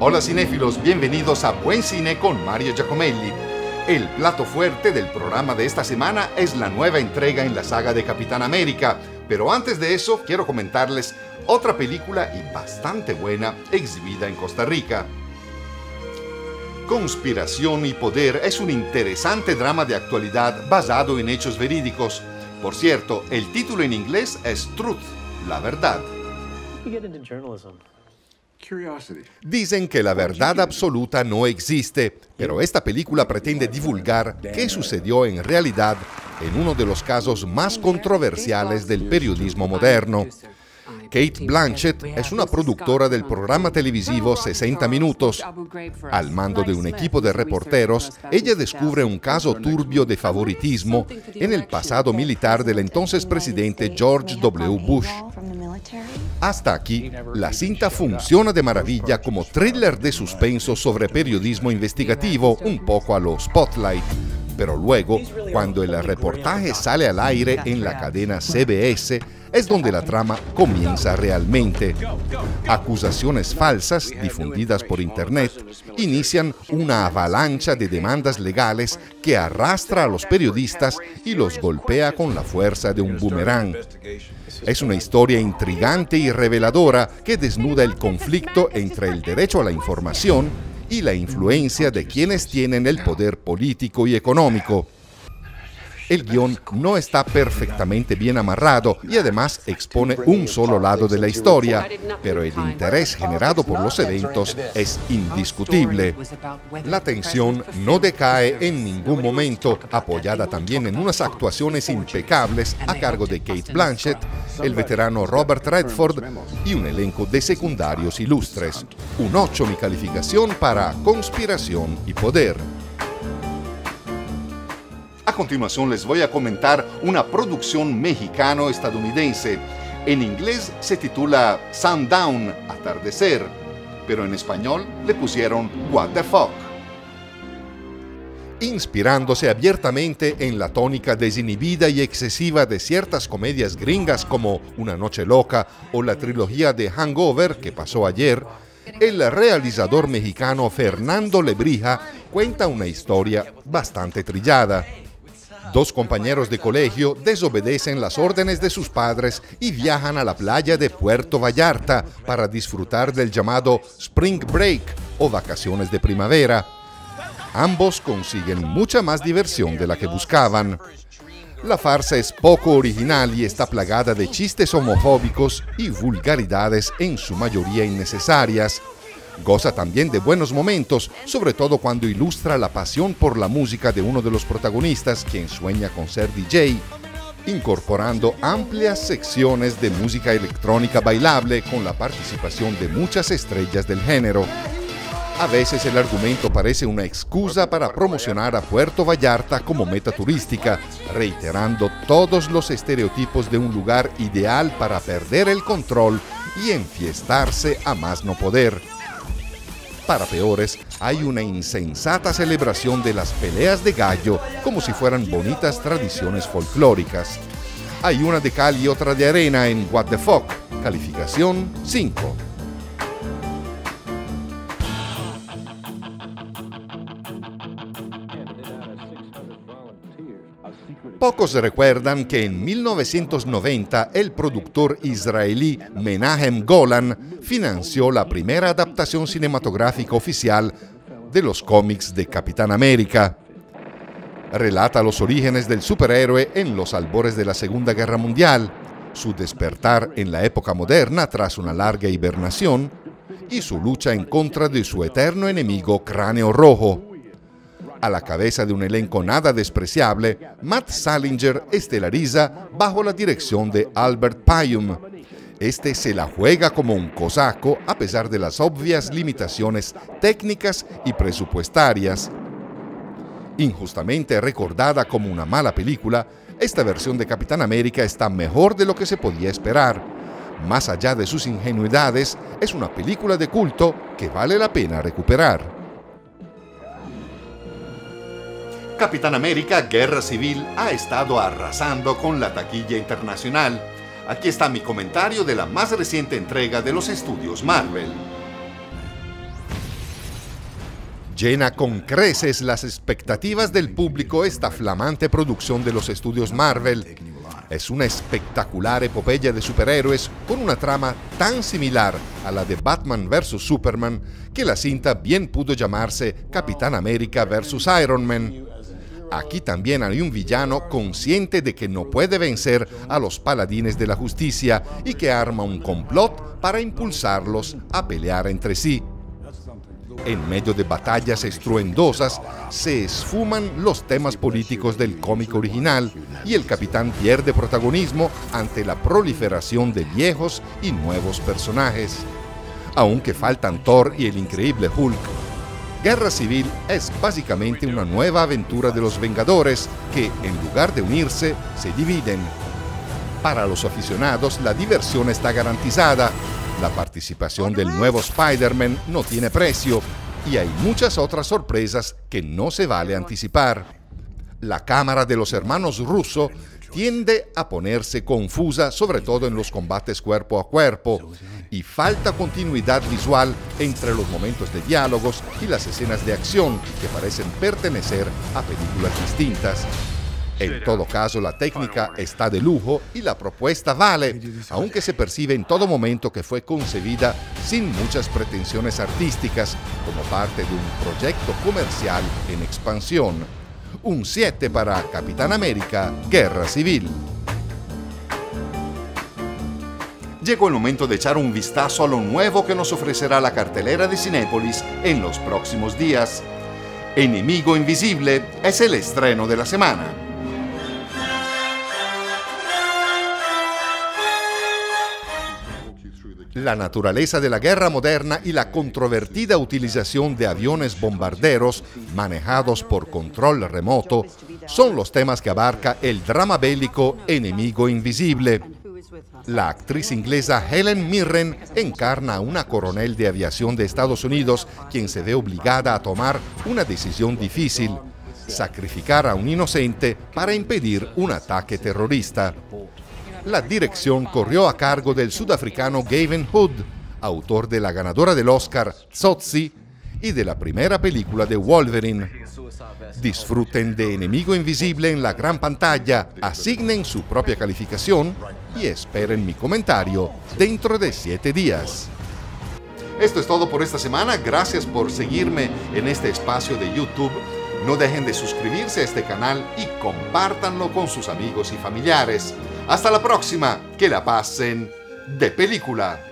Hola cinéfilos, bienvenidos a Buen Cine con Mario Giacomelli. El plato fuerte del programa de esta semana es la nueva entrega en la saga de Capitán América, pero antes de eso quiero comentarles otra película y bastante buena exhibida en Costa Rica. Conspiración y Poder es un interesante drama de actualidad basado en hechos verídicos. Por cierto, el título en inglés es Truth, la verdad. Dicen que la verdad absoluta no existe, pero esta película pretende divulgar qué sucedió en realidad en uno de los casos más controversiales del periodismo moderno. Kate Blanchett es una productora del programa televisivo 60 Minutos. Al mando de un equipo de reporteros, ella descubre un caso turbio de favoritismo en el pasado militar del entonces presidente George W. Bush. Hasta aquí, la cinta funciona de maravilla como thriller de suspenso sobre periodismo investigativo, un poco a lo Spotlight. Pero luego, cuando el reportaje sale al aire en la cadena CBS, es donde la trama comienza realmente. Acusaciones falsas difundidas por Internet inician una avalancha de demandas legales que arrastra a los periodistas y los golpea con la fuerza de un boomerang. Es una historia intrigante y reveladora que desnuda el conflicto entre el derecho a la información y la influencia de quienes tienen el poder político y económico el guion no está perfectamente bien amarrado y además expone un solo lado de la historia, pero el interés generado por los eventos es indiscutible. La tensión no decae en ningún momento, apoyada también en unas actuaciones impecables a cargo de Kate Blanchett, el veterano Robert Redford y un elenco de secundarios ilustres. Un 8 mi calificación para Conspiración y Poder. A continuación les voy a comentar una producción mexicano-estadounidense. En inglés se titula Sundown, atardecer, pero en español le pusieron What the Fuck. Inspirándose abiertamente en la tónica desinhibida y excesiva de ciertas comedias gringas como Una Noche Loca o la trilogía de Hangover que pasó ayer, el realizador mexicano Fernando Lebrija cuenta una historia bastante trillada. Dos compañeros de colegio desobedecen las órdenes de sus padres y viajan a la playa de Puerto Vallarta para disfrutar del llamado Spring Break o vacaciones de primavera. Ambos consiguen mucha más diversión de la que buscaban. La farsa es poco original y está plagada de chistes homofóbicos y vulgaridades en su mayoría innecesarias. Goza también de buenos momentos, sobre todo cuando ilustra la pasión por la música de uno de los protagonistas, quien sueña con ser DJ, incorporando amplias secciones de música electrónica bailable con la participación de muchas estrellas del género. A veces el argumento parece una excusa para promocionar a Puerto Vallarta como meta turística, reiterando todos los estereotipos de un lugar ideal para perder el control y enfiestarse a más no poder. Para peores, hay una insensata celebración de las peleas de gallo como si fueran bonitas tradiciones folclóricas. Hay una de cal y otra de arena en What the Fuck, calificación 5. Pocos recuerdan que en 1990 el productor israelí Menahem Golan financió la primera adaptación cinematográfica oficial de los cómics de Capitán América. Relata los orígenes del superhéroe en los albores de la Segunda Guerra Mundial, su despertar en la época moderna tras una larga hibernación y su lucha en contra de su eterno enemigo Cráneo Rojo. A la cabeza de un elenco nada despreciable, Matt Salinger estelariza bajo la dirección de Albert Pyum. Este se la juega como un cosaco a pesar de las obvias limitaciones técnicas y presupuestarias. Injustamente recordada como una mala película, esta versión de Capitán América está mejor de lo que se podía esperar. Más allá de sus ingenuidades, es una película de culto que vale la pena recuperar. Capitán América Guerra Civil ha estado arrasando con la taquilla internacional. Aquí está mi comentario de la más reciente entrega de los estudios Marvel. Llena con creces las expectativas del público esta flamante producción de los estudios Marvel. Es una espectacular epopeya de superhéroes con una trama tan similar a la de Batman vs. Superman que la cinta bien pudo llamarse Capitán América vs. Iron Man. Aquí también hay un villano consciente de que no puede vencer a los paladines de la justicia y que arma un complot para impulsarlos a pelear entre sí. En medio de batallas estruendosas se esfuman los temas políticos del cómic original y el capitán pierde protagonismo ante la proliferación de viejos y nuevos personajes. Aunque faltan Thor y el increíble Hulk, Guerra Civil es básicamente una nueva aventura de los Vengadores que, en lugar de unirse, se dividen. Para los aficionados, la diversión está garantizada. La participación del nuevo Spider-Man no tiene precio y hay muchas otras sorpresas que no se vale anticipar. La cámara de los hermanos Russo tiende a ponerse confusa, sobre todo en los combates cuerpo a cuerpo, y falta continuidad visual entre los momentos de diálogos y las escenas de acción que parecen pertenecer a películas distintas. En todo caso, la técnica está de lujo y la propuesta vale, aunque se percibe en todo momento que fue concebida sin muchas pretensiones artísticas como parte de un proyecto comercial en expansión. Un 7 para Capitán América, Guerra Civil. Llegó el momento de echar un vistazo a lo nuevo que nos ofrecerá la cartelera de Cinépolis en los próximos días. Enemigo Invisible es el estreno de la semana. La naturaleza de la guerra moderna y la controvertida utilización de aviones bombarderos manejados por control remoto son los temas que abarca el drama bélico Enemigo Invisible. La actriz inglesa Helen Mirren encarna a una coronel de aviación de Estados Unidos quien se ve obligada a tomar una decisión difícil, sacrificar a un inocente para impedir un ataque terrorista. La dirección corrió a cargo del sudafricano Gavin Hood, autor de la ganadora del Oscar Tsotsi y de la primera película de Wolverine. Disfruten de Enemigo Invisible en la gran pantalla, asignen su propia calificación y esperen mi comentario dentro de siete días. Esto es todo por esta semana. Gracias por seguirme en este espacio de YouTube. No dejen de suscribirse a este canal y compártanlo con sus amigos y familiares. Hasta la próxima, que la pasen de película.